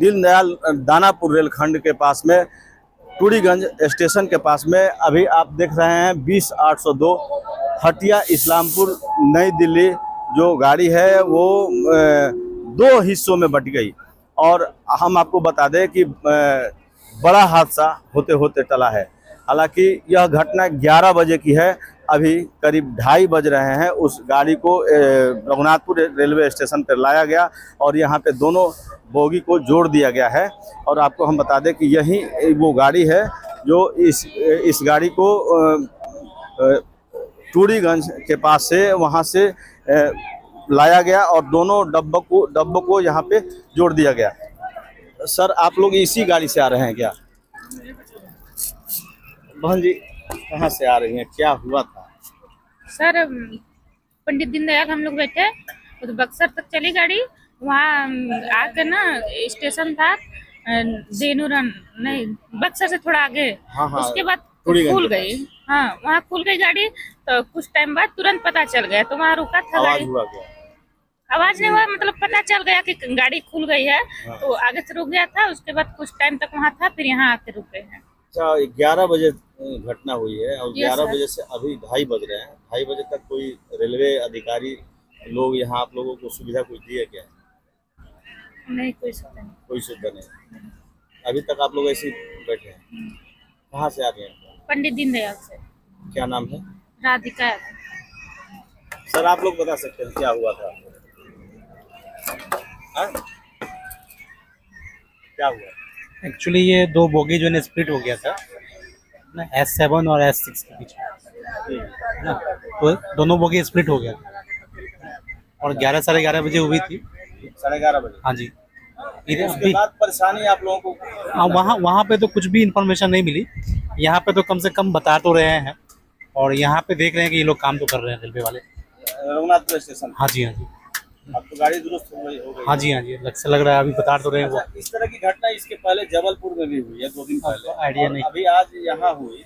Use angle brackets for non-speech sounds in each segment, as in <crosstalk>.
दीनदयाल दानापुर रेलखंड के पास में टूरीगंज स्टेशन के पास में अभी आप देख रहे हैं बीस आठ सौ दो हटिया इस्लामपुर, नई दिल्ली जो गाड़ी है वो दो हिस्सों में बट गई। और हम आपको बता दें कि बड़ा हादसा होते होते टला है। हालाँकि यह घटना 11 बजे की है, अभी करीब ढाई बज रहे हैं, उस गाड़ी को रघुनाथपुर रेलवे स्टेशन पर लाया गया और यहाँ पे दोनों बोगी को जोड़ दिया गया है और आपको हम बता दें कि यही वो गाड़ी है जो इस इस गाड़ी को टूरीगंज के पास से वहाँ से लाया गया और दोनों डब्बों को डब्बों को यहाँ पे जोड़ दिया गया। सर, आप लोग इसी गाड़ी से आ रहे हैं क्या? बहन जी, कहाँ से आ रही हैं? क्या हुआ था? सर, पंडित दीनदयाल हम लोग बैठे तो बक्सर तक चली गाड़ी। वहाँ आके ना स्टेशन था देनूरन नहीं बक्सर से थोड़ा आगे। हाँ, हाँ, उसके बाद खुल गई। हाँ वहाँ खुल गई गाड़ी तो कुछ टाइम बाद तुरंत पता चल गया तो वहाँ रुका था आवाज़ गाड़ी। हुआ क्या? आवाज़ नहीं हुआ मतलब पता चल गया कि गाड़ी खुल गई है हाँ। तो आगे से रुक गया था उसके बाद कुछ टाइम तक वहाँ था फिर यहाँ आके रुके हैं। अच्छा ग्यारह बजे घटना हुई है और ग्यारह बजे से अभी ढाई बज रहे हैं। ढाई बजे तक कोई रेलवे अधिकारी लोग यहाँ आप लोगों को सुविधा कुछ दिए क्या? नहीं कोई सुविधा नहीं। कोई सुविधा नहीं। अभी तक आप लोग ऐसे बैठे हैं। कहाँ से आ रहे हैं पंडित दीनदयाल से। क्या नाम है? राधिका सर आप लोग बता सकते हैं क्या हुआ था? हाँ? क्या हुआ? एक्चुअली ये दो बोगी जो है स्प्लिट हो गया था ना एस सेवन और एस सिक्स के बीच में। ना तो दोनों बोगी स्प्लिट हो गया। और ग्यारह साढ़े ग्यारह बजे हुई थी। साढ़े ग्यारह बजे। हाँ जी। इधर उसके बाद परेशानी आप लोगों को हाँ वहाँ वहाँ पे तो कुछ भी इन्फॉर्मेशन नहीं मिली। यहाँ पे तो कम से कम बता तो रहे हैं। और यहाँ पे देख रहे हैं कि ये लोग काम तो कर रहे हैं रेलवे वाले। रघुनाथपुर स्टेशन। हाँ जी हाँ जी। अब तो गाड़ी दुरुस्त हो गई हो गई। हाँ जी हाँ जी। लग से लग रहा है अभी बता तो रहे हैं वो। अच्छा, इस तरह की घटना इसके पहले जबलपुर में भी हुई है दो दिन पहले। आइडिया नहीं। अभी आज यहाँ हुई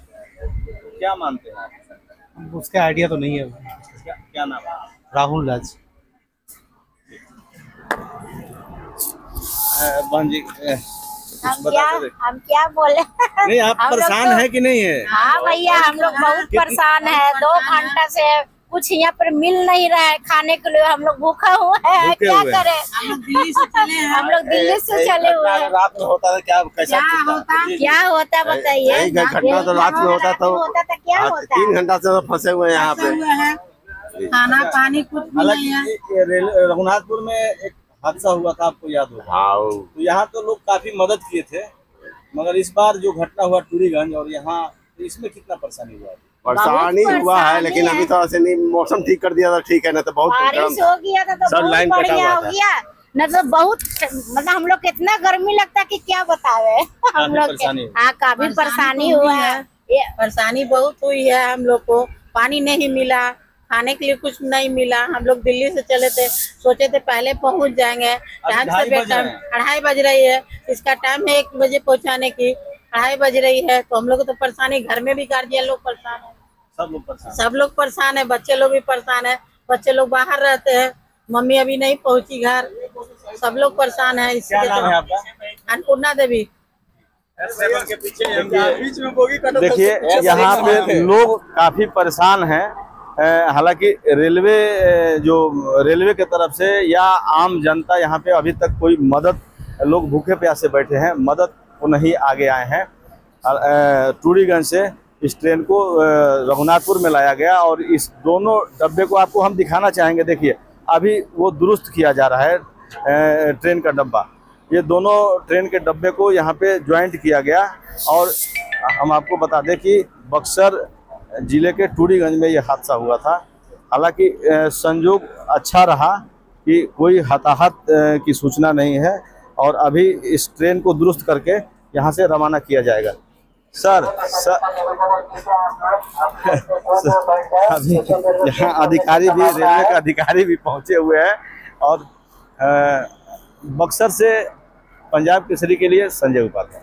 क्या मानते हैं आप? उसका आइडिया तो नहीं है। क्या, क्या नाम है? राहुल राज। बहन जी हम क्या हम क्या बोले? नहीं आप परेशान तो- है कि नहीं है? हाँ भैया हम लोग बहुत परेशान है। दो घंटा से कुछ यहाँ पर मिल नहीं रहा है खाने के लिए। हम लोग भूखा हुआ है। क्या हुए। करें? हम लोग दिल्ली से चले हैं। हम लोग दिल्ली से यही चले हुए हैं। रात में होता था क्या कैसा होता? क्या होता बताइए? यही घटना तो रात में होता तो होता था क्या होता? तीन घंटा से तो फंसे हुए हैं यहाँ पे। खाना पानी कुछ नहीं है। रघुनाथपुर में एक हादसा हुआ था आपको याद होगा। हाँ। तो यहाँ तो लोग काफ़ी मदद किए थे मगर इस बार जो घटना हुआ टूरीगंज और यहाँ तो इसमें कितना परेशानी हुआ? परेशानी हुआ है लेकिन अभी है। तो ऐसे नहीं मौसम ठीक कर दिया था ठीक है ना तो बहुत बारिश गर्म हो गया था तो सब बहुत लाइन कटा हुआ था। गया। मतलब बहुत मतलब हम लोग कितना गर्मी लगता कि क्या बतावे। हम लोग। हाँ काफ़ी परेशानी हुआ है। परेशानी बहुत हुई है हम लोग को। पानी नहीं मिला। खाने के लिए कुछ नहीं मिला। हम लोग दिल्ली से चले थे सोचे थे पहले पहुँच जाएँगे। टाइम से बेटा अढ़ाई बज रही है इसका टाइम है एक बजे पहुँचाने की। अढ़ाई बज रही है तो हम लोग तो परेशानी घर में भी गार्जियन लोग परेशान है। सब लोग परेशान। सब लोग परेशान है बच्चे लोग भी परेशान है। बच्चे लोग बाहर रहते हैं मम्मी अभी नहीं पहुँची घर। सब लोग परेशान है तो अन्नपूर्णा देवी। देखिए यहाँ पे लोग काफ़ी परेशान हैं। हालाँकि रेलवे जो रेलवे के तरफ़ से या आम जनता यहाँ पे अभी तक कोई मदद, लोग भूखे प्यासे बैठे हैं, मदद को नहीं आगे आए हैं। टूरीगंज से इस ट्रेन को रघुनाथपुर में लाया गया और इस दोनों डब्बे को आपको हम दिखाना चाहेंगे। देखिए, अभी वो दुरुस्त किया जा रहा है ट्रेन का डब्बा। ये दोनों ट्रेन के डब्बे को यहाँ पे ज्वाइंट किया गया और हम आपको बता दें कि बक्सर ज़िले के टूरीगंज में ये हादसा हुआ था। हालाँकि संयोग अच्छा रहा कि कोई हताहत की सूचना नहीं है और अभी इस ट्रेन को दुरुस्त करके यहाँ से रवाना किया जाएगा। सर सर अभी <laughs> यहाँ अधिकारी भी, रेलवे के अधिकारी भी पहुँचे हुए हैं और बक्सर से पंजाब केसरी के लिए संजय उपाध्याय।